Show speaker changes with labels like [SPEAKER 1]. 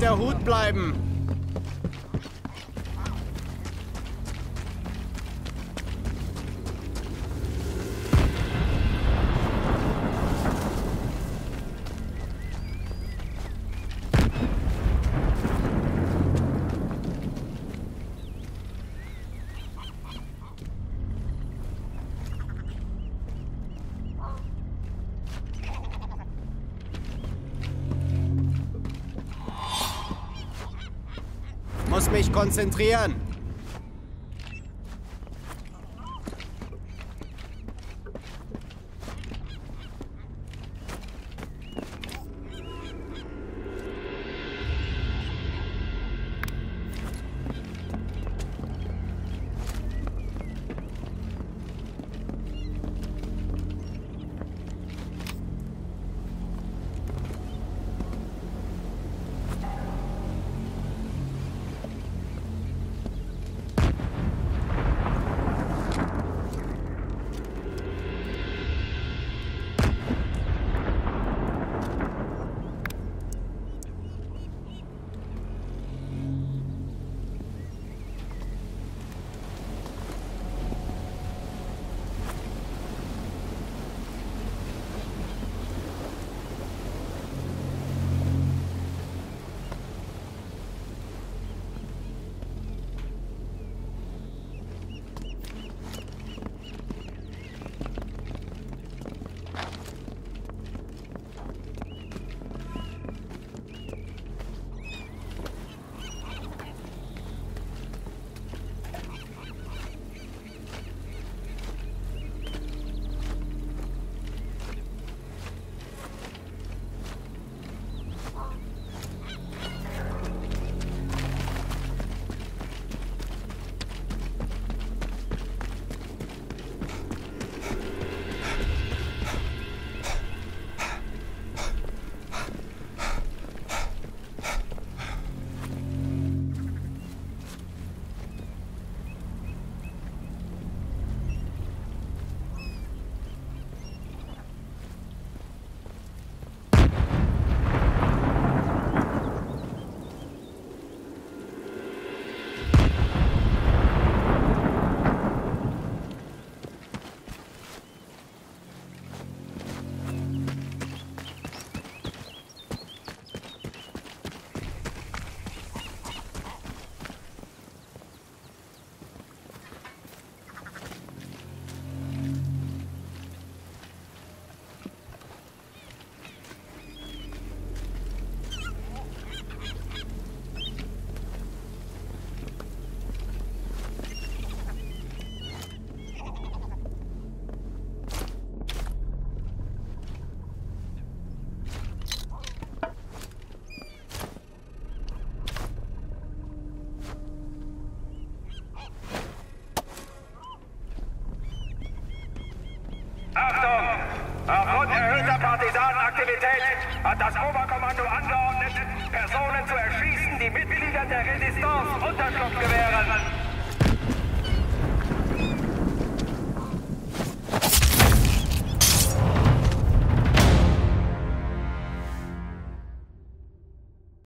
[SPEAKER 1] der Hut bleiben. Muss mich konzentrieren.
[SPEAKER 2] hat das Oberkommando angeordnet, Personen zu erschießen, die Mitglieder der Resistance Unterschlupf gewähren.